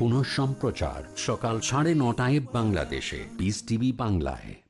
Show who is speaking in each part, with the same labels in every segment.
Speaker 1: পুনঃ সম্প্রচার সকাল সাড়ে নটায় বাংলাদেশে। পিস টিভি বাংলায়।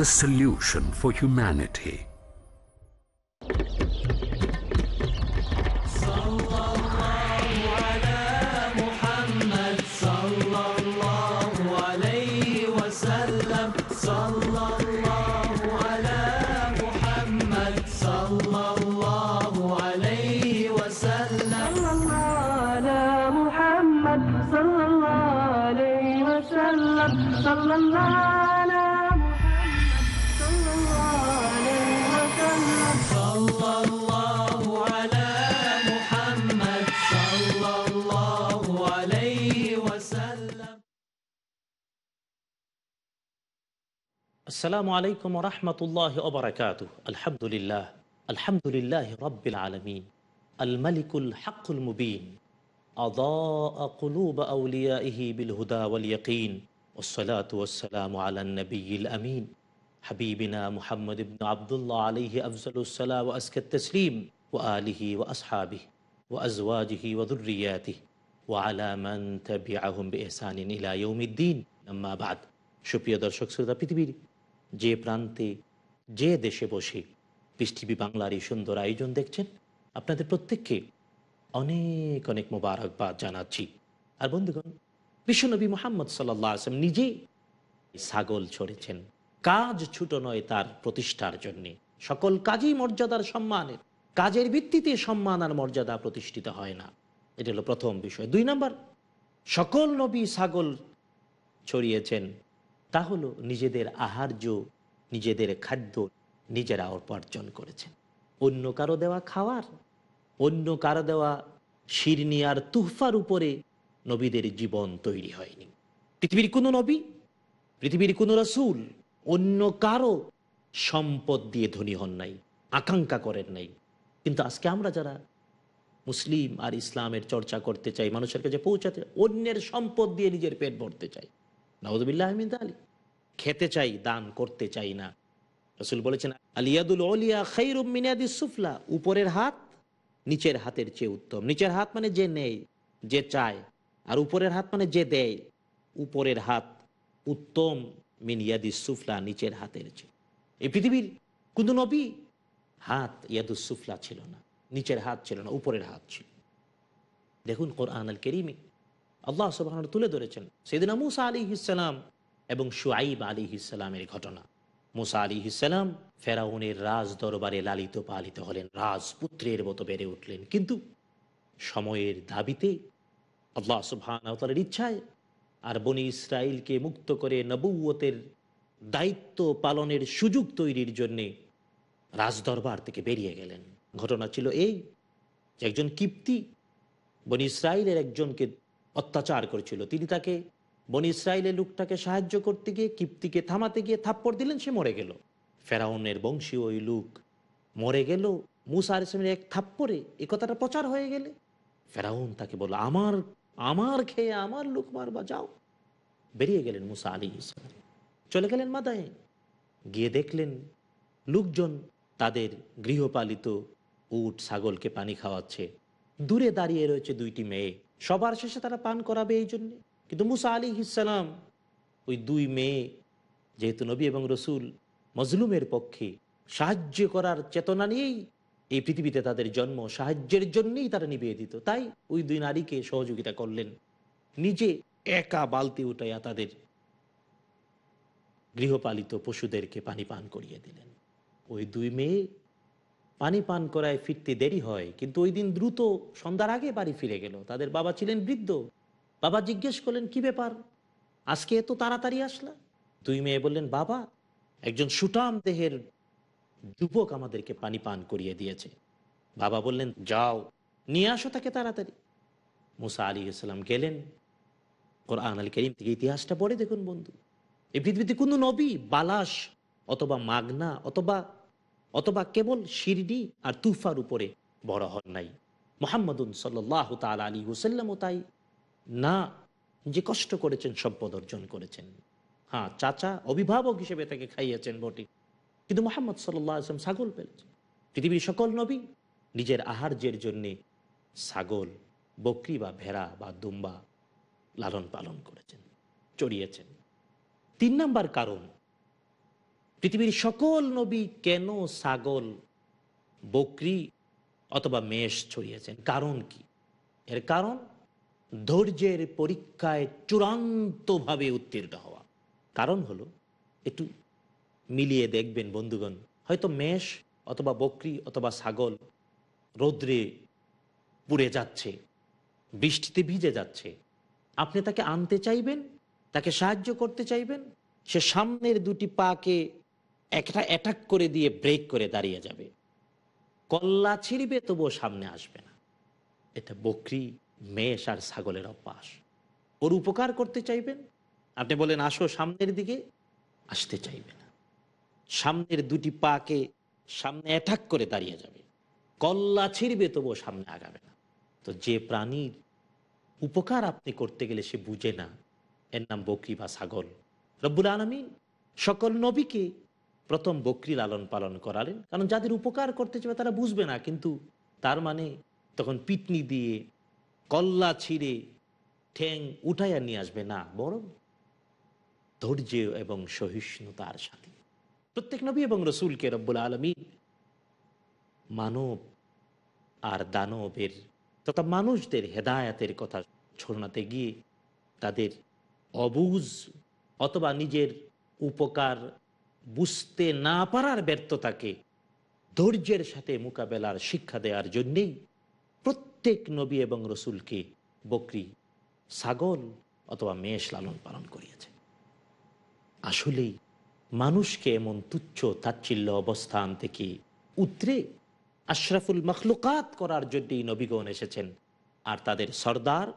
Speaker 1: The solution for humanity.
Speaker 2: السلام عليكم ورحمة الله وبركاته الحمد لله الحمد لله رب العالمين الملك الحق المبين أضاء قلوب أوليائه بالهدى واليقين والصلاة والسلام على النبي الأمين حبيبنا محمد بن عبد الله عليه أفضل الصلاة وأزكى التسليم وآله وأصحابه وأزواجه وذرياته وعلى من تبعهم بإحسان إلى يوم الدين أما بعد সুপ্রিয় দর্শক শ্রোতা পৃথিবীর যে প্রান্তে, যে দেশে বসে পৃথিবী বাংলার এই সুন্দর আয়োজন দেখছেন, আপনাদের প্রত্যেককে অনেক অনেক মোবারকবাদ জানাচ্ছি। আর বন্ধুগণ বিশ্বনবী মোহাম্মদ সাল্লাহ আসলাম নিজেই ছাগল ছড়েছেন। কাজ ছুটো নয় তার প্রতিষ্ঠার জন্যে। সকল কাজই মর্যাদার সম্মানের। কাজের ভিত্তিতে সম্মান আর মর্যাদা প্রতিষ্ঠিত হয় না। এটা হলো প্রথম বিষয়। দুই নম্বর, সকল নবী ছাগল ছড়িয়েছেন। তা হলো নিজেদের আহার্য, নিজেদের খাদ্য নিজেরা উপার্জন করেছেন। অন্য কারও দেওয়া খাওয়ার, অন্য কারও দেওয়া শিরনি আর তুহফার উপরে নবীদের জীবন তৈরি হয়নি। পৃথিবীর কোনো নবী, পৃথিবীর কোনো রসুল, অন্য কারও সম্পদ দিয়ে ধনী হন নাই, আকাঙ্ক্ষা করেন নাই। কিন্তু আজকে আমরা যারা মুসলিম আর ইসলামের চর্চা করতে চাই, মানুষের কাছে পৌঁছাতে, অন্যের সম্পদ দিয়ে নিজের পেট ভরতে চাই। নওয়াজবিল্লাহ খেতে চাই, দান করতে চাই না। রসুল বলেছেন আলিয়াদুল অলিয়া খৈরুম মিনাদি সুফলা। উপরের হাত, নিচের হাতের চেয়ে উত্তম। নিচের হাত মানে যে নেই যে চায়, আর উপরের হাত মানে যে দেয়। উপরের হাত উত্তম মিনিয়াদি সুফলা, নিচের হাতের চেয়ে। এই পৃথিবীর কোন নবী হাত ইয়াদুস সুফলা ছিল না, নিচের হাত ছিল না, উপরের হাত ছিল দেখুন কোরআন আল কেরিমে আল্লাহ সুবাহ তুলে ধরেছেন সেদিন মুসা আলী ইসালাম এবং সুয়াইব আলী ইসালামের ঘটনা। মুসা আলী ইসালাম ফেরাউনের রাজ দরবারে লালিত পালিত হলেন, রাজপুত্রের মতো বেড়ে উঠলেন। কিন্তু সময়ের দাবিতে আল্লাহ সুবাহর ইচ্ছায় আর বনি ইসরায়েলকে মুক্ত করে নবুয়তের দায়িত্ব পালনের সুযোগ তৈরির জন্যে রাজদরবার থেকে বেরিয়ে গেলেন। ঘটনা ছিল এই যে একজন কিপ্তি বনি ইসরায়েলের একজনকে অত্যাচার করেছিল। তিনি তাকে, বনি ইসরায়েলের লোকটাকে সাহায্য করতে গিয়ে কিপ্তিকে থামাতে গিয়ে থাপ্পড় দিলেন, সে মরে গেল। ফেরাউনের বংশী ওই লোক মরে গেল, মুসা আলিসলামের এক থাপ্পড়ে। এ কথাটা প্রচার হয়ে গেলে ফেরাউন তাকে বলল, আমার আমার খেয়ে আমার লোক মারবা, যাও। বেরিয়ে গেলেন মুসা আলী ইসলাম চলে গেলেন মাদায়। গিয়ে দেখলেন লোকজন তাদের গৃহপালিত উট, ছাগলকে পানি খাওয়াচ্ছে। দূরে দাঁড়িয়ে রয়েছে দুইটি মেয়ে। সবার শেষে তারা পান করাবে এই জন্যে। কিন্তু মুসা আলী ইসালাম ওই দুই মেয়ে, যেহেতু নবী এবং রসুল, মজলুমের পক্ষে সাহায্য করার চেতনা নিয়েই এই পৃথিবীতে তাদের জন্ম, সাহায্যের জন্যই তারা নিভিয়ে দিত তাই ওই দুই নারীকে সহযোগিতা করলেন। নিজে একা বালতি উঠাইয়া তাদের গৃহপালিত পশুদেরকে পানি পান করিয়ে দিলেন। ওই দুই মেয়ে পানি পান করায় ফিরতে দেরি হয়। কিন্তু ওই দিন দ্রুত সন্ধ্যার আগে বাড়ি ফিরে গেল। তাদের বাবা ছিলেন বৃদ্ধ। বাবা জিজ্ঞেস করলেন, কি ব্যাপার? আজকে এত তাড়াতাড়ি আসলা? দুই মেয়ে বললেন, বাবা, একজন সুটাম দেহের যুবক আমাদেরকে পানি পান করিয়ে দিয়েছে। বাবা বললেন, যাও, নিয়ে আসো তাকে তাড়াতাড়ি। মুসা আলী ইসলাম গেলেন। কোরআন আলী করিম থেকে ইতিহাসটা পড়ে দেখুন বন্ধু। এই পৃথিবীতে কোনো নবী বালাস অথবা মাগনা অথবা অথবা কেবল শিরডি আর তুফার উপরে বড় হন নাই। মোহাম্মদুন সাল্লাহ তাল আলী হুসাল্লামও তাই। না, যে কষ্ট করেছেন সম্পদ অর্জন করেছেন। হ্যাঁ চাচা অভিভাবক হিসেবে তাকে খাইয়েছেন বটে। কিন্তু মোহাম্মদ সাল্লাহ আসলাম ছাগল পেলেছেন। পৃথিবীর সকল নবী নিজের আহার্যের জন্যে ছাগল, বকরি বা ভেড়া বা দুম্বা লালন পালন করেছেন, চড়িয়েছেন। তিন নাম্বার কারণ পৃথিবীর সকল নবী কেন ছাগল, বকরি অথবা মেষ ছড়িয়েছেন? কারণ কি? এর কারণ ধৈর্যের পরীক্ষায় চূড়ান্তভাবে উত্তীর্ণ হওয়া। কারণ হলো, একটু মিলিয়ে দেখবেন বন্ধুগণ, হয়তো মেষ অথবা বকরি অথবা ছাগল রৌদ্রে পুড়ে যাচ্ছে, বৃষ্টিতে ভিজে যাচ্ছে। আপনি তাকে আনতে চাইবেন? তাকে সাহায্য করতে চাইবেন? সে সামনের দুটি পাকে একটা অ্যাটাক করে দিয়ে ব্রেক করে দাঁড়িয়ে যাবে। কল্লা ছিঁড়বে, তবুও সামনে আসবে না। এটা বকরি, মেষ আর ছাগলের অভ্যাস। ওর উপকার করতে চাইবেন? আপনি বলেন, আসো সামনের দিকে। আসতে চাইবে না। সামনের দুটি পাকে সামনে অ্যাটাক করে দাঁড়িয়ে যাবে। কল্লা ছিঁড়বে, তবুও সামনে আগাবে না। তো যে প্রাণীর উপকার আপনি করতে গেলে সে বুঝে না, এর নাম বকরি বা ছাগল। রব্বুল আলমিন সকল নবীকে প্রথম বকরি লালন পালন করালেন। কারণ যাদের উপকার করতে চাবে তারা বুঝবে না, কিন্তু তার মানে তখন পিটনি দিয়ে কল্লা ছিঁড়ে ঠ্যাং উঠাইয়া নিয়ে আসবে না, বরং ধৈর্য এবং সহিষ্ণুতার সাথে। প্রত্যেক নবী এবং রসুলকে রব্বুল আলমী মানব আর দানবের তথা মানুষদের হেদায়াতের কথা শোনাতে গিয়ে তাদের অবুজ অথবা নিজের উপকার বুঝতে না পারার ব্যর্থতাকে ধৈর্যের সাথে মোকাবেলার শিক্ষা দেওয়ার জন্যেই প্রত্যেক নবী এবং রসুলকে বকরি, ছাগল অথবা মেষ লালন পালন করিয়েছে। আসলেই মানুষকে এমন তুচ্ছ তাচ্ছিল্য অবস্থান থেকে উতরে আশরাফুল মখলুকাত করার জন্যই নবীগণ এসেছেন। আর তাদের সর্দার,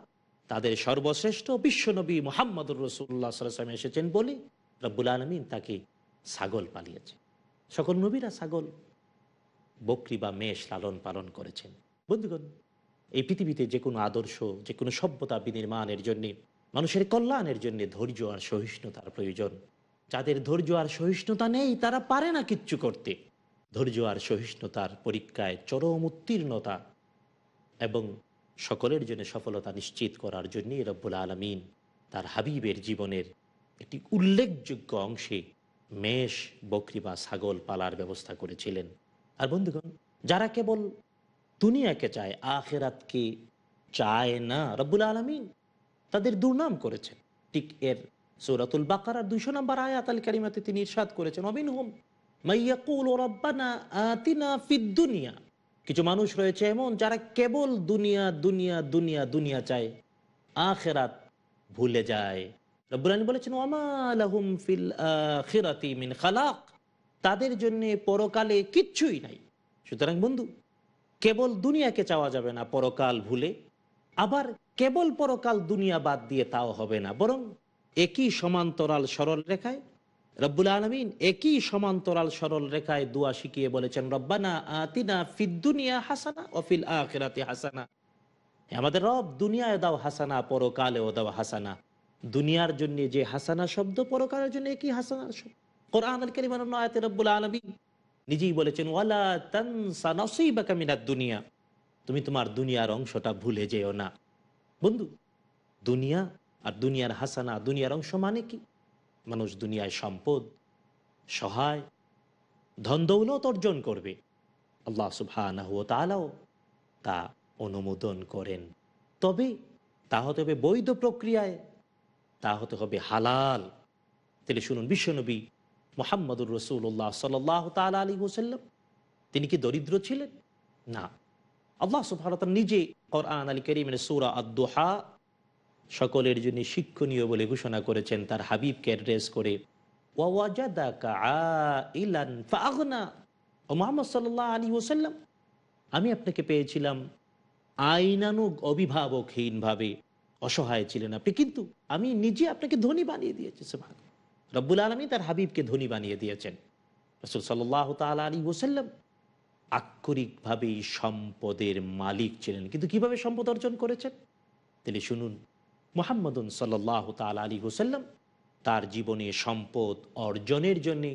Speaker 2: তাদের সর্বশ্রেষ্ঠ বিশ্বনবী মোহাম্মদুর রসুল্লাহ সাল্লাম এসেছেন বলে রব্বুল আলমিন তাকে ছাগল পালিয়েছে। সকল নবীরা ছাগল, বকরি বা মেষ লালন পালন করেছেন। বন্ধুগণ, এই পৃথিবীতে যে কোনো আদর্শ, যে কোনো সভ্যতা বিনির্মাণের জন্যে, মানুষের কল্যাণের জন্য ধৈর্য আর সহিষ্ণুতার প্রয়োজন। যাদের ধৈর্য আর সহিষ্ণুতা নেই, তারা পারে না কিচ্ছু করতে। ধৈর্য আর সহিষ্ণুতার পরীক্ষায় চরম উত্তীর্ণতা এবং সকলের জন্য সফলতা নিশ্চিত করার জন্যই রব্বুল আলমিন তার হাবিবের জীবনের একটি উল্লেখযোগ্য অংশে মেষ, বকরি বা ছাগল পালার ব্যবস্থা করেছিলেন। আর বন্ধুগণ, যারা কেবল দুনিয়াকে চায়, আখেরাতকে চায় না, রব্বুল আলমিন তাদের দুর্নাম করেছেন। ঠিক এর সৌরাতুল বাকার দুইশো নম্বর আয়াত আল কারিমাতে তিনি ইরশাদ করেছেন অবিন হোম মাইয়াকুল রব্বানা কিছু মানুষ রয়েছে এমন যারা কেবল দুনিয়া দুনিয়া দুনিয়া দুনিয়া চায়, আখেরাত ভুলে যায়। আলম বলেছেন ওমালাহুম ফিল মিন খালাক। তাদের জন্য পরকালে কিচ্ছুই নাই। সুতরাং বন্ধু, কেবল দুনিয়াকে চাওয়া যাবে না পরকাল ভুলে। আবার কেবল পরকাল দুনিয়া বাদ দিয়ে তাও হবে না। বরং একই সমান্তরাল সরল রেখায় রব্বুল আলমিন একই সমান্তরাল সরল রেখায় দুয়া শিখিয়ে বলেছেন, রব্বানা আতিনা ফিদ্দুনিয়া হাসানা অফিল আখিরাতে হাসানা। আমাদের রব, দুনিয়ায় দাও হাসানা, পরকালেও দাও হাসানা। দুনিয়ার জন্য যে হাসানা শব্দ পরকালের জন্য একই হাসানা শব্দ? কোরআন আল কারিমার আয়াতে রব্বুল আলমিন নিজেই বলেছেন, ওয়ালা তানসা নসিবাকা মিনাদ দুনিয়া। তুমি তোমার দুনিয়ার অংশটা ভুলে যেও না। বন্ধু, দুনিয়া আর দুনিয়ার হাসানা, দুনিয়ার অংশ মানে কি? মানুষ দুনিয়ায় সম্পদ, সহায়, ধন দৌলত অর্জন করবে। আল্লাহ সুবহানাহু ওয়া তাআলাও তা অনুমোদন করেন। তবে, তা হতে হবে বৈধ প্রক্রিয়ায়। তা হতে হবে হালাল। তাহলে শুনুন, বিশ্বনবী মোহাম্মদুর রসুল্লাহ সাল্লাহ তাল আলী ওসাল্লাম তিনি কি দরিদ্র ছিলেন? না। আল্লাহ সুবহানাহু নিজে কোরআন আলী করিমের সূরা আদ-দুহা সকলের জন্য শিক্ষণীয় বলে ঘোষণা করেছেন, তার হাবিবকে অ্যাড্রেস করে আলী আমি আপনাকে পেয়েছিলাম আইনানুগ অভিভাবকহীনভাবে। অসহায় ছিলেন আপনি। কিন্তু আমি নিজে আপনাকে ধনী বানিয়ে দিয়েছি সুবহান রব্বুল আলমী তার হাবিবকে ধনী বানিয়ে দিয়েছেন। রসুল সাল্লাহ তাল আলী ওসাল্লাম আক্ষরিকভাবেই সম্পদের মালিক ছিলেন। কিন্তু কীভাবে সম্পদ অর্জন করেছেন? তাহলে শুনুন, মোহাম্মদুন সাল্লাহ তাল আলী হুসাল্লাম তার জীবনে সম্পদ অর্জনের জন্যে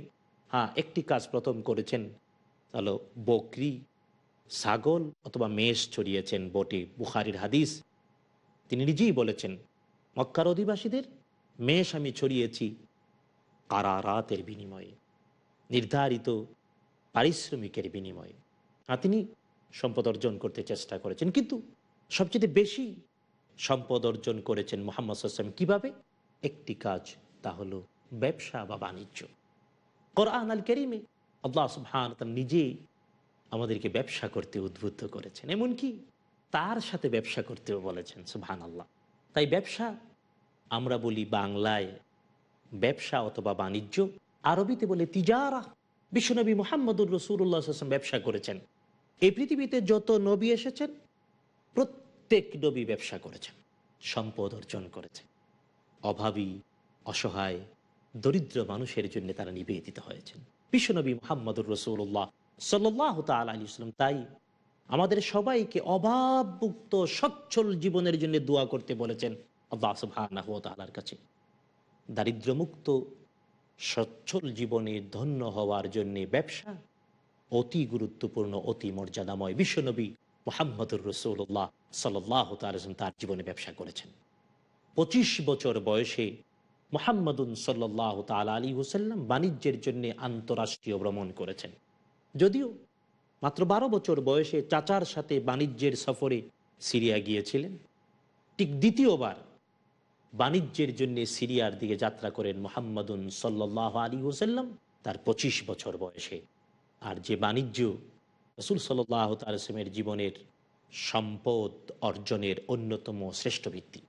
Speaker 2: হ্যাঁ একটি কাজ প্রথম করেছেন, তাহলে বকরি, ছাগল অথবা মেষ ছড়িয়েছেন বটে। বুখারির হাদিস তিনি নিজেই বলেছেন, মক্কার অধিবাসীদের মেষ আমি ছড়িয়েছি কারারাতের বিনিময়ে, নির্ধারিত পারিশ্রমিকের বিনিময়ে। আর তিনি সম্পদ অর্জন করতে চেষ্টা করেছেন। কিন্তু সবচেয়ে বেশি সম্পদ অর্জন করেছেন মোহাম্মদ সাল্লাম কীভাবে? একটি কাজ, তা হলো ব্যবসা বা বাণিজ্য। কোরআন আল কেরিমে আল্লাহ সুবহান তার নিজেই আমাদেরকে ব্যবসা করতে উদ্বুদ্ধ করেছেন। এমনকি তার সাথে ব্যবসা করতেও বলেছেন সুবহান আল্লাহ তাই ব্যবসা, আমরা বলি বাংলায় ব্যবসা অথবা বাণিজ্য, আরবিতে বলে তিজারা। বিশ্বনবী মোহাম্মদুর রসুল্লাহ আসলাম ব্যবসা করেছেন। এই পৃথিবীতে যত নবী এসেছেন, প্রত্যেক নবী ব্যবসা করেছেন, সম্পদ অর্জন করেছেন। অভাবী, অসহায়, দরিদ্র মানুষের জন্য তারা নিবেদিত হয়েছেন। বিশ্বনবী মোহাম্মদুর রসুল্লাহ সাল্লাহ তাল আলী ইসলাম তাই আমাদের সবাইকে অভাবমুক্ত, সচ্ছল জীবনের জন্য দোয়া করতে বলেছেন আল্লাহ সুবহানাহু ওয়া তাআলার কাছে। দারিদ্র্যমুক্ত, সচ্ছল জীবনে ধন্য হওয়ার জন্যে ব্যবসা অতি গুরুত্বপূর্ণ, অতি মর্যাদাময়। বিশ্বনবী মোহাম্মদুর রসুল্লাহ সাল্লাহ তালম তার জীবনে ব্যবসা করেছেন। পঁচিশ বছর বয়সে মোহাম্মদুন সাল্লাহ তাল আলী হুসাল্লাম বাণিজ্যের জন্য আন্তরাষ্ট্রীয় ভ্রমণ করেছেন। যদিও মাত্র বারো বছর বয়সে চাচার সাথে বাণিজ্যের সফরে সিরিয়া গিয়েছিলেন। ঠিক দ্বিতীয়বার বাণিজ্যের জন্য সিরিয়ার দিকে যাত্রা করেন মোহাম্মদুন সাল্লাহ আলী হুসাল্লাম তার পঁচিশ বছর বয়সে। আর যে বাণিজ্য রসুল সাল্লাহ তালসমের জীবনের সম্পদ অর্জনের অন্যতম শ্রেষ্ঠ ভিত্তি।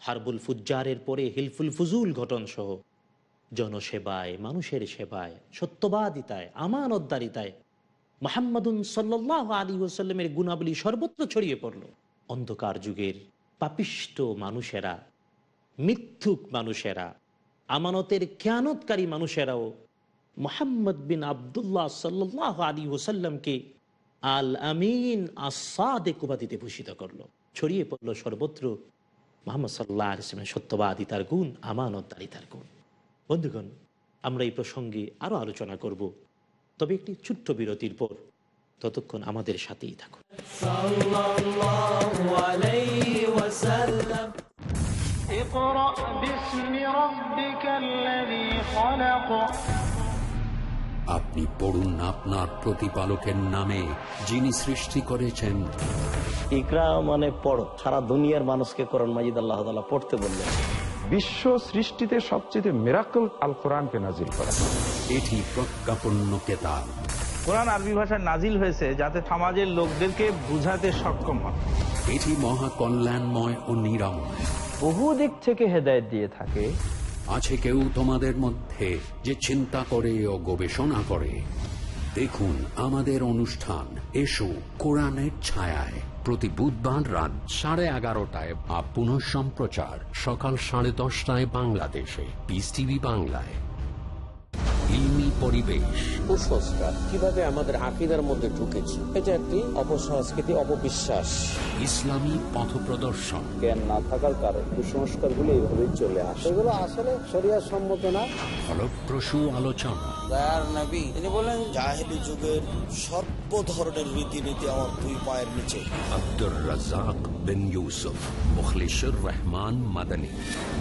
Speaker 2: হারবুল ফুজ্জারের পরে হিলফুল ফুজুল ঘটন সহ জনসেবায়, মানুষের সেবায়, সত্যবাদিতায়, আমানতদারিতায় মাহাম্মদুন সাল্লাহ আলী ওসাল্লামের গুণাবলী সর্বত্র ছড়িয়ে পড়ল। অন্ধকার যুগের পাপিষ্ট মানুষেরা, মিথ্যুক মানুষেরা, আমানতের খেয়ানতকারী মানুষেরাও মোহাম্মদ বিন আবদুল্লাহ সাল্লাহ আলী ওসাল্লামকে আল আমিন আসাদেক উপাধিতে ভূষিত করল। ছড়িয়ে পড়ল সর্বত্র মোহাম্মদ সাল্লাহ সত্যবাদী তার গুণ আমানতদারিতার গুণ। বন্ধুগণ, আমরা এই প্রসঙ্গে আরও আলোচনা করব। তবে একটি ছোট্ট বিরতির পর ততক্ষণ আমাদের সাথেই থাকুন।
Speaker 1: আপনি পড়ুন আপনার প্রতিপালকের নামে যিনি সৃষ্টি করেছেন।
Speaker 3: ইকরা মানে পড়ো। সারা দুনিয়ার মানুষকে করণ মাজিদ আল্লাহ পড়তে বললেন।
Speaker 4: বিশ্ব সৃষ্টিতে সবচেয়ে মেরাকল আল কোরআনকে নাজিল করা।
Speaker 1: এটি প্রজ্ঞাপন্য কেতাব।
Speaker 5: কোরআন আরবি ভাষায় নাজিল হয়েছে যাতে সমাজের লোকদেরকে বুঝাতে সক্ষম হয়।
Speaker 1: এটি মহা কল্যাণময় ও নিরাময়।
Speaker 6: বহু দিক থেকে হেদায়েত দিয়ে থাকে।
Speaker 1: আছে কেউ তোমাদের মধ্যে যে চিন্তা করে ও গবেষণা করে। দেখুন আমাদের অনুষ্ঠান এসো কোরআনের ছায়ায়। প্রতি বুধবার রাত সাড়ে এগারোটায় বা পুনঃ সম্প্রচার সকাল সাড়ে দশটায় বাংলাদেশে। পিস টিভি বাংলায়। ইলমি পরিবেশ।
Speaker 7: কুসংস্কার কীভাবে আমাদের আকিদার মধ্যে ঢুকেছে এটা একটি অপসংস্কৃতি অপবিশ্বাস।
Speaker 1: ইসলামী
Speaker 7: জ্ঞান না থাকার কারণে কুসংস্কারগুলো এইভাবেই চলে আসে। এগুলো আসলে সম্মত না।
Speaker 1: ফলপ্রসূ আলোচনা।
Speaker 8: দয়ার নবী তিনি বলেন জাহেলি যুগের সর্ব ধরনের রীতিনীতি আমার দুই পায়ের নিচে।
Speaker 1: আব্দুর রাজাক বিন ইউসুফ মুখলিসুর রহমান মাদানী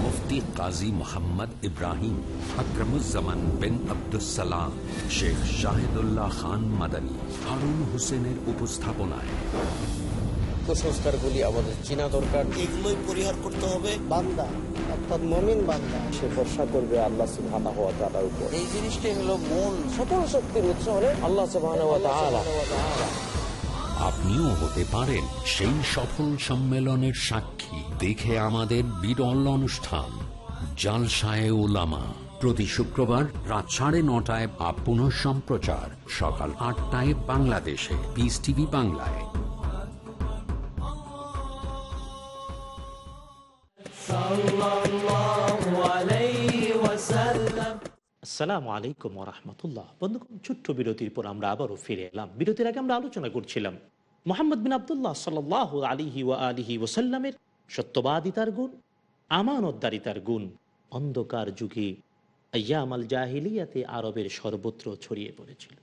Speaker 1: মুফতি কাজী মোহাম্মদ ইব্রাহিম আকরমুজ্জামান বিন আবদুসালাম শেখ শাহিদুল্লাহ খান মাদানী হারুন হোসেনের উপস্থাপনায়।
Speaker 7: কুসংস্কারগুলি আমাদের চেনা দরকার।
Speaker 8: এগুলোই পরিহার করতে হবে।
Speaker 3: বান্দা অর্থাৎ মমিন বান্দা সে ভরসা করবে আল্লাহ সুবহানাহু ওয়া তাআলার উপর।
Speaker 8: এই জিনিসটাই হলো মূল।
Speaker 7: সকল শক্তির উৎস হলেন আল্লাহ সুবহানাহু ওয়া তাআলা।
Speaker 1: আপনিও হতে পারেন সেই সফল সম্মেলনের সাক্ষী। দেখে আমাদের বিরল অনুষ্ঠান জালসায় ওলামা প্রতি শুক্রবার রাত সাড়ে নটায় বা পুনঃ সম্প্রচার সকাল আটটায় বাংলাদেশে। পিস টিভি বাংলায়।
Speaker 2: আসসালামু আলাইকুম রহমতুল্লাহ বন্ধুগণ, ছোট্ট বিরতির পর আমরা আবারও ফিরে এলাম। বিরতির আগে আমরা আলোচনা করছিলাম, মোহাম্মদ বিন আবদুল্লাহ সাল আলিহি ওয়া আলিহি ওসাল্লামের সত্যবাদিতার গুণ, আমানতদারিতার গুণ, অন্ধকার যুগে আয়ামাল জাহিলিয়াতে আরবের সর্বত্র ছড়িয়ে পড়েছিল।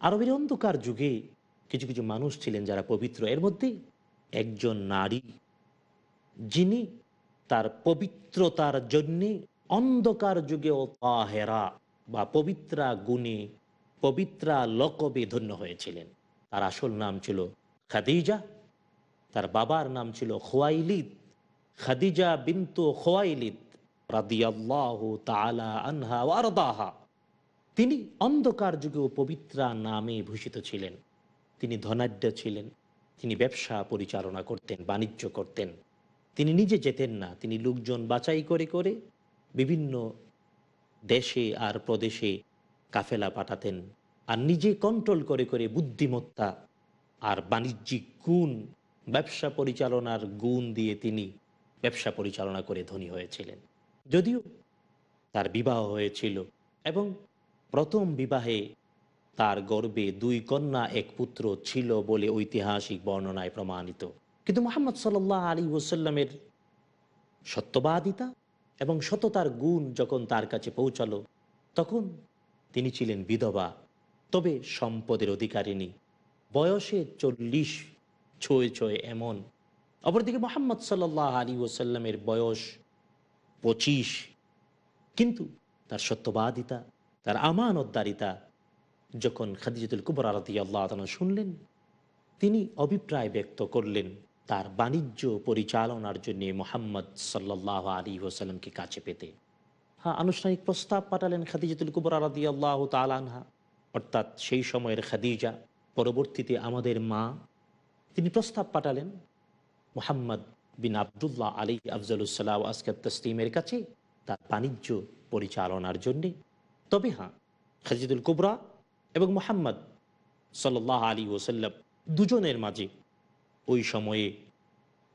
Speaker 2: আরবের অন্ধকার যুগে কিছু কিছু মানুষ ছিলেন যারা পবিত্র। এর মধ্যে একজন নারী, যিনি তার পবিত্রতার জন্যে অন্ধকার যুগে ও তাহেরা বা পবিত্রা গুণে, পবিত্রা লকবে ধন্য হয়েছিলেন। তার আসল নাম ছিল খাদিজা, তার বাবার নাম ছিল খোয়াইলিদ, খাদিজা বিন্তু খোয়াইলিদ। আনহা ওয়ারদাহা তিনি অন্ধকার যুগেও পবিত্রা নামে ভূষিত ছিলেন। তিনি ধনাঢ্য ছিলেন। তিনি ব্যবসা পরিচালনা করতেন, বাণিজ্য করতেন। তিনি নিজে যেতেন না। তিনি লোকজন বাছাই করে করে বিভিন্ন দেশে আর প্রদেশে কাফেলা পাঠাতেন আর নিজে কন্ট্রোল করে করে বুদ্ধিমত্তা আর বাণিজ্যিক গুণ, ব্যবসা পরিচালনার গুণ দিয়ে তিনি ব্যবসা পরিচালনা করে ধনী হয়েছিলেন। যদিও তার বিবাহ হয়েছিল এবং প্রথম বিবাহে তার গর্বে দুই কন্যা এক পুত্র ছিল বলে ঐতিহাসিক বর্ণনায় প্রমাণিত। কিন্তু মোহাম্মদ সাল্লাহ আলী ওসাল্লামের সত্যবাদিতা এবং সততার গুণ যখন তার কাছে পৌঁছালো, তখন তিনি ছিলেন বিধবা। তবে সম্পদের অধিকারিণী। বয়সে চল্লিশ ছয় ছয় এমন। অপরদিকে মোহাম্মদ সাল্লাহ আলী ওসাল্লামের বয়স পঁচিশ। কিন্তু তার সত্যবাদিতা, তার আমানতদারিতা, যখন খাদিজুল কুবর আরতি আল্লাহ শুনলেন, তিনি অভিপ্রায় ব্যক্ত করলেন তার বাণিজ্য পরিচালনার জন্য মোহাম্মদ সাল্লাহ আলী ওসাল্লামকে কাছে পেতে। হ্যাঁ আনুষ্ঠানিক প্রস্তাব পাঠালেন খাদিজাতুল কুবর আরদি আল্লাহ তালানহা অর্থাৎ সেই সময়ের খাদিজা, পরবর্তীতে আমাদের মা। তিনি প্রস্তাব পাঠালেন, মোহাম্মদ বিন আবদুল্লাহ আলী আফজলুসাল্লাহ আসকাত তসলিমের কাছে তার বাণিজ্য পরিচালনার জন্যে। তবে হ্যাঁ খাজিদুল কুবরা এবং মোহাম্মদ সাল্লাহ আলী ওসাল্লাম দুজনের মাঝে ওই সময়ে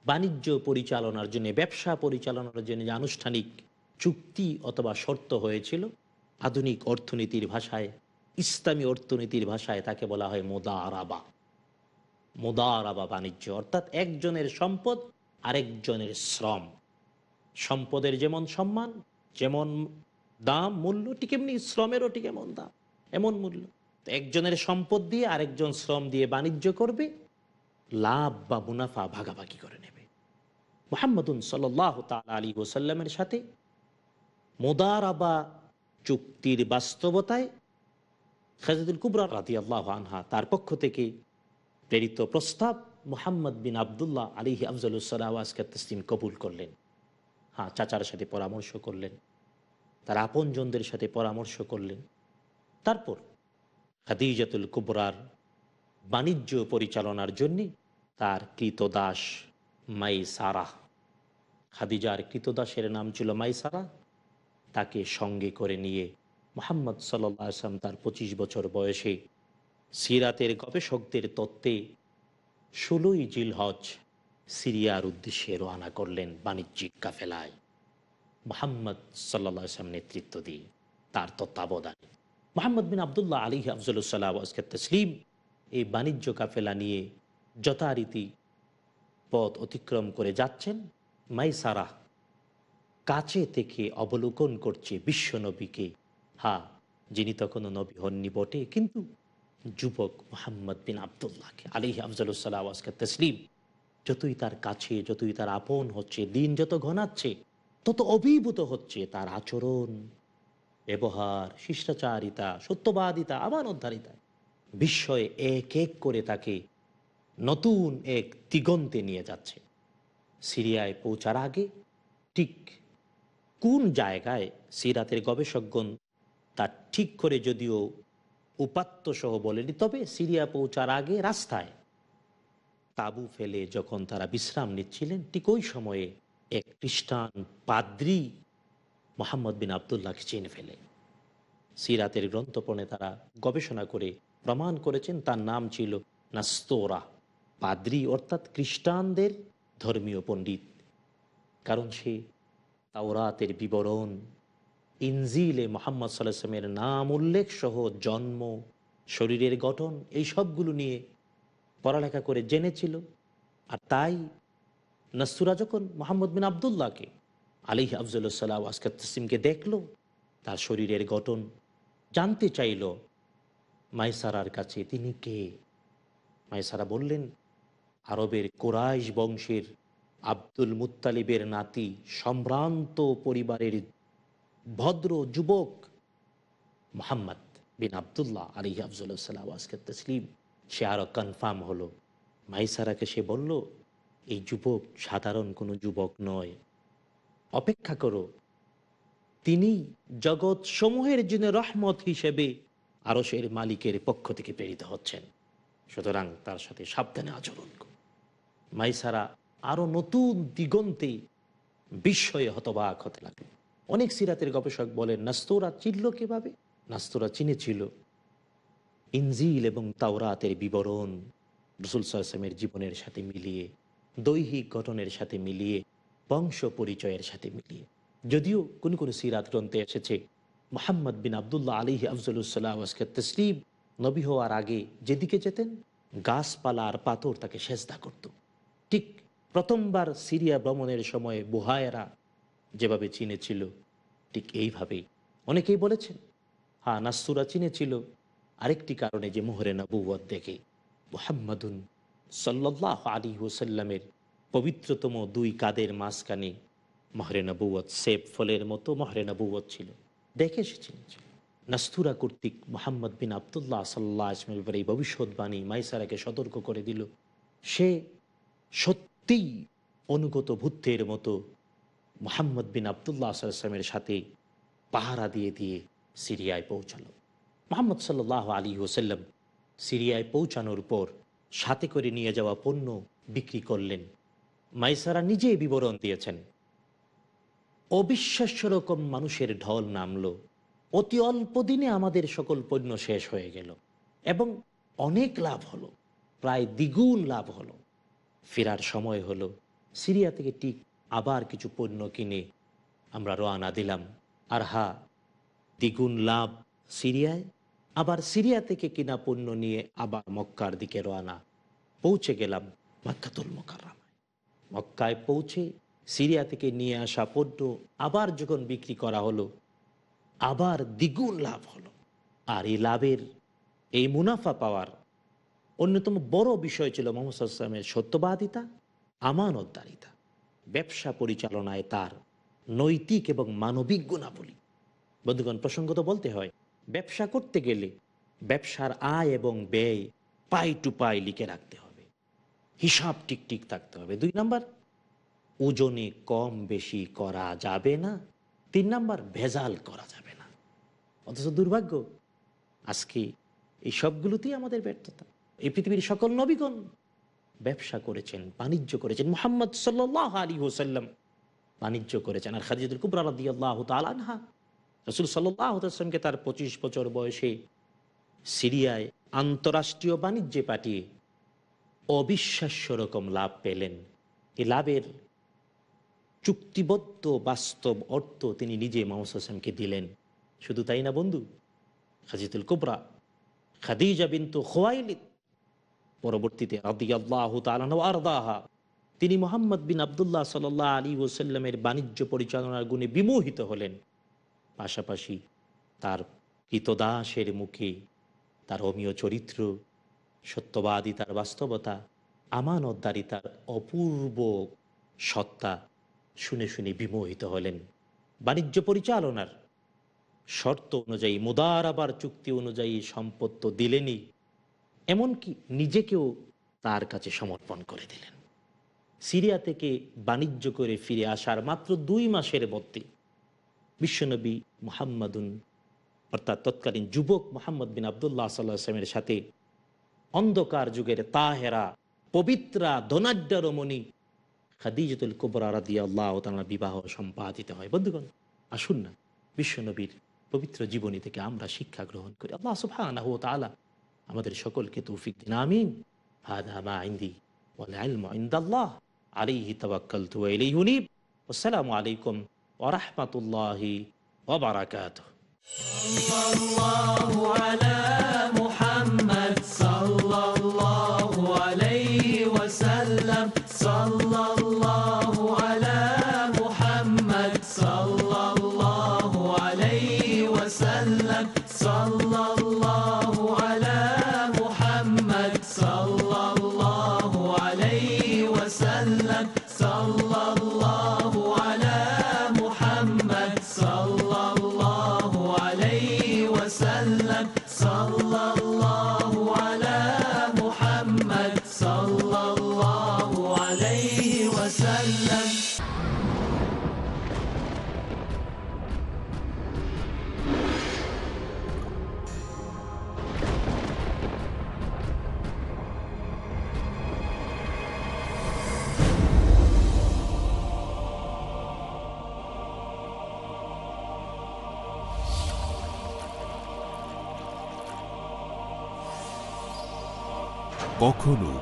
Speaker 2: বাণিজ্য পরিচালনার জন্য, ব্যবসা পরিচালনার জন্য যে আনুষ্ঠানিক চুক্তি অথবা শর্ত হয়েছিল, আধুনিক অর্থনীতির ভাষায়, ইসলামী অর্থনীতির ভাষায় তাকে বলা হয় মোদা আরাবা মোদা আরাবা বাণিজ্য। অর্থাৎ একজনের সম্পদ আরেকজনের শ্রম। সম্পদের যেমন সম্মান, যেমন দাম, মূল্য, ঠিক এমনি শ্রমেরও ঠিক এমন দাম, এমন মূল্য। একজনের সম্পদ দিয়ে আরেকজন শ্রম দিয়ে বাণিজ্য করবে, লাভ বা মুনাফা ভাগাভাগি করে নেবে। মোহাম্মদুন সাল আলী ওসাল্লামের সাথে মোদারাবা চুক্তির বাস্তবতায় খাজিদুল কুবরা রাতি আল্লাহ আনহা তার পক্ষ থেকে প্রেরিত প্রস্তাব মোহাম্মদ বিন আবদুল্লাহ আলী আফজলুসাল্লাহ আজকে তসলিম কবুল করলেন। হ্যাঁ চাচার সাথে পরামর্শ করলেন। তার আপনজনদের সাথে পরামর্শ করলেন। তারপর খাদিজাতুল কুবরার বাণিজ্য পরিচালনার জন্যে তার কৃতদাস মাই সারা খাদিজার কৃতদাসের নাম ছিল মাই সারা তাকে সঙ্গে করে নিয়ে মোহাম্মদ সাল্লাম তার পঁচিশ বছর বয়সে সিরাতের গবেষকদের তত্ত্বে ষোলোই জিলহজ সিরিয়ার উদ্দেশ্যে রওনা করলেন বাণিজ্যিক কাফেলায়। মোহাম্মদ সাল্লা আসলাম নেতৃত্ব দিয়ে তার তত্ত্বাবধানে। মোহাম্মদ বিন আবদুল্লাহ আলী আফজলুসাল্লাহ আজকে তসলিম এই বাণিজ্য কাফেলা নিয়ে যথারীতি পথ অতিক্রম করে যাচ্ছেন। মাইসারা কাছে থেকে অবলোকন করছে বিশ্বনবীকে হা যিনি তখনও নবী হননি বটে, কিন্তু যুবক মোহাম্মদ বিন আবদুল্লাহকে আলী আফজলুসাল্লাহ আজকে তসলিম। যতই তার কাছে, যতই তার আপন হচ্ছে, দিন যত ঘনাচ্ছে, তত অভিভূত হচ্ছে তার আচরণ, ব্যবহার, শিষ্টাচারিতা, সত্যবাদিতা আবার উদ্ধারিতা বিস্ময়ে এক এক করে তাকে নতুন এক দিগন্তে নিয়ে যাচ্ছে। সিরিয়ায় পৌঁছার আগে ঠিক কোন জায়গায় সিরাতের গবেষকগণ তা ঠিক করে যদিও উপাত্ত সহ বলেনি, তবে সিরিয়া পৌঁছার আগে রাস্তায় তাবু ফেলে যখন তারা বিশ্রাম নিচ্ছিলেন, ঠিক ওই সময়ে এক খ্রিস্টান পাদ্রি মোহাম্মদ বিন আবদুল্লাহকে চিনে ফেলে। সিরাতের গ্রন্থপণে তারা গবেষণা করে প্রমাণ করেছেন, তার নাম ছিল নাস্তোরা পাদ্রি, অর্থাৎ খ্রিস্টানদের ধর্মীয় পণ্ডিত। কারণ সে তাওরাতের বিবরণ ইনজিলে মোহাম্মদ সাল্লামের নাম উল্লেখ সহ জন্ম, শরীরের গঠন, এই সবগুলো নিয়ে পড়ালেখা করে জেনেছিল। আর তাই নাস্তুরা যখন মোহাম্মদ বিন আবদুল্লাহকে আলী আফজুল্লাহ আসকাত তসিমকে দেখল, তার শরীরের গঠন জানতে চাইল, মাইসারার কাছে তিনি কে? মাইসারা বললেন, আরবের কোরাইশ বংশের আব্দুল মুত্তালিবের নাতি সম্ভ্রান্ত পরিবারের ভদ্র যুবক মোহাম্মদ বিন আবদুল্লাহ আলী আফজুল্লাহ আজকে তসলিম। সে আরও কনফার্ম হলো। মাইসারাকে সে বলল, এই যুবক সাধারণ কোনো যুবক নয়। অপেক্ষা করো। তিনি জগৎ সমূহের জন্য রহমত হিসেবে আরসের মালিকের পক্ষ থেকে প্রেরিত হচ্ছেন। সুতরাং তার সাথে সাবধানে আচরণ করো। মাইসারা আরও নতুন দিগন্তে বিস্ময়ে হতবাক হতে লাগল। অনেক সিরাতের গবেষক বলেন, নাস্তোরা চিনল কীভাবে? নাস্তোরা চিনেছিল ইনজিল এবং তাওরাতের বিবরণ, রসুল সাহসামের জীবনের সাথে মিলিয়ে, দৈহিক গঠনের সাথে মিলিয়ে, বংশ পরিচয়ের সাথে মিলিয়ে। যদিও কোন কোন সিরাত গ্রন্থে এসেছে, মোহাম্মদ বিন আবদুল্লাহ আলী আফজলুসাল্লাহ আজকে তসলিম, নবী হওয়ার আগে যেদিকে যেতেন, গাছপালা আর পাথর তাকে সেজদা করত। ঠিক প্রথমবার সিরিয়া ভ্রমণের সময় বুহায়েরা যেভাবে চিনেছিল, ঠিক এইভাবেই। অনেকেই বলেছেন হ্যাঁ নাসুরা চিনেছিল। আরেকটি কারণে যে মোহরে নবুয় দেখে। মোহাম্মদুন সাল্লাহ আলী হুসাল্লামের পবিত্রতম দুই কাদের মাঝখানে মহরে নবুয় সেব ফলের মতো মহরে নবুয় ছিল। দেখে সে চিনেছিল নাস্তুরা কর্তৃক মোহাম্মদ বিন আবদুল্লাহ সাল্লাহ ইসমের ব্যাপারে এই ভবিষ্যৎবাণী মাইসারাকে সতর্ক করে দিল। সে সত্যিই অনুগত ভূতের মতো মোহাম্মদ বিন আবদুল্লাহ সাল্লামের সাথে পাহারা দিয়ে দিয়ে সিরিয়ায় পৌঁছালো। মোহাম্মদ সাল্লাহ আলী ওসাল্লাম সিরিয়ায় পৌঁছানোর পর সাথে করে নিয়ে যাওয়া পণ্য বিক্রি করলেন। মাইসারা নিজে বিবরণ দিয়েছেন। অবিশ্বাস্য রকম মানুষের ঢল নামলো। অতি অল্প দিনে আমাদের সকল পণ্য শেষ হয়ে গেল এবং অনেক লাভ হলো, প্রায় দ্বিগুণ লাভ হলো। ফেরার সময় হলো, সিরিয়া থেকে ঠিক আবার কিছু পণ্য কিনে আমরা রওনা দিলাম। আর হা, দ্বিগুণ লাভ সিরিয়ায়? আবার সিরিয়া থেকে কিনা পণ্য নিয়ে আবার মক্কার দিকে রওনা। পৌঁছে গেলাম মক্কাতুল মোকাররামায়। মক্কায় পৌঁছে সিরিয়া থেকে নিয়ে আসা পণ্য আবার যখন বিক্রি করা হলো, আবার দ্বিগুণ লাভ হলো। আর এই লাভের এই মুনাফা পাওয়ার অন্যতম বড় বিষয় ছিল মোহাম্মদ আসলামের সত্যবাদিতা, আমানতদারিতা। ব্যবসা পরিচালনায় তার নৈতিক এবং মানবিক গুণাবলী। বন্ধুগণ, প্রসঙ্গত বলতে হয়, ব্যবসা করতে গেলে ব্যবসার আয় এবং ব্যয় পাই টু পাই লিখে রাখতে হবে। হিসাব ঠিক থাকতে হবে। দুই নাম্বার, ওজনে কম বেশি করা যাবে না। তিন নাম্বার, ভেজাল করা যাবে না। অথচ দুর্ভাগ্য, আজকে এই সবগুলোতেই আমাদের ব্যর্থতা। এই পৃথিবীর সকল নবীগণ ব্যবসা করেছেন, বাণিজ্য করেছেন। মোহাম্মদ সাল্লাহ আলী হোসাল্লাম বাণিজ্য করেছেন। আর খাদিজুল কুবরা তালানহা রসুল সাল্লামকে তার পঁচিশ বছর বয়সে সিরিয়ায় আন্তরাষ্ট্রীয় বাণিজ্যে পাঠিয়ে অবিশ্বাস্য রকম লাভ পেলেন। এই লাভের চুক্তিবদ্ধ বাস্তব অর্থ তিনি নিজে মোহাম্মদ হাসানকে দিলেন। শুধু তাই না বন্ধু খাজিদুল কুবরা, খাদিজা বিন্তু খোয়াইলিদ পরবর্তীতে তিনি মোহাম্মদ বিন আবদুল্লাহ সাল আলী ওসাল্লামের বাণিজ্য পরিচালনার গুণে বিমোহিত হলেন। পাশাপাশি তার কৃতদাসের মুখে তার অমীয় চরিত্র, সত্যবাদী তার বাস্তবতা, আমানতদারিতার অপূর্ব সত্তা শুনে শুনে বিমোহিত হলেন। বাণিজ্য পরিচালনার শর্ত অনুযায়ী, মুদারাবার চুক্তি অনুযায়ী সম্পদ তো দিলেনই এমনকি নিজেকেও তার কাছে সমর্পণ করে দিলেন। সিরিয়া থেকে বাণিজ্য করে ফিরে আসার মাত্র দুই মাসের মধ্যে বিশ্বনবী মুহাম্মাদুন, অর্থাৎ তৎকালীন যুবক মোহাম্মদ বিন আবদুল্লাহ সাল্লাহ আসলামের সাথে অন্ধকার যুগের তাহেরা, পবিত্রা ধনাঢ্য রমণী খাদিজতুল কুবরা রাদি আল্লাহ তালা বিবাহ সম্পাদিত হয়। বন্ধুগণ, আসুন না বিশ্বনবীর পবিত্র জীবনী থেকে আমরা শিক্ষা গ্রহণ করি। আল্লাহ তাআলা আমাদের সকলকে তৌফিক দিন আমিন হাদা মা ইনদি ওয়াল ইলমু ইনদাল্লাহ আলাইহি তাওয়াক্কালতু ওয়া ইলাইহি উনীব আসসালামু আলাইকুম ওয়া রাহমাতুল্লাহি ওয়া বারাকাতুহু
Speaker 9: الله على محمد عليه وسلم
Speaker 10: কখনো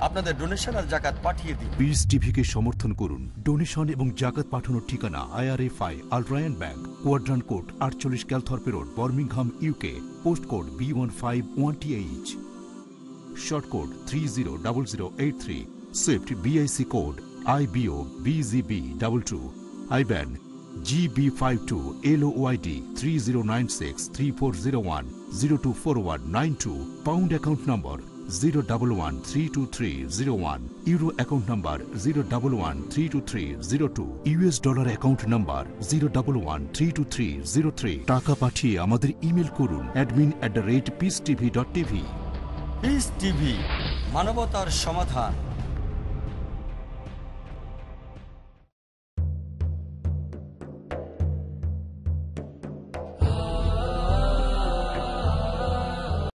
Speaker 11: আপনাদের ডোনেশন আর জাকাত পাঠিয়ে দিন।
Speaker 10: পিস টিভিকে সমর্থন করুন। ডোনেশন এবং জাকাত পাঠানোর ঠিকানা IRFI Al Rayan bank quadrant court আটচল্লিশ Calthorpe road Birmingham UK post code B one five one T H sort code three zero double zero eight three swift BIC code I BO BGB double two IBAN GB five two L YD three zero nine six three four zero one zero two four one nine two pound account number zero double one three two three zero one euro account number zero double one three two three zero two US dollar account number zero double one three two three zero three টাকা পাঠিয়ে আমাদের email করুন admin at the rate Peace TV dot TV
Speaker 11: Peace TV মানবতার সমাধান।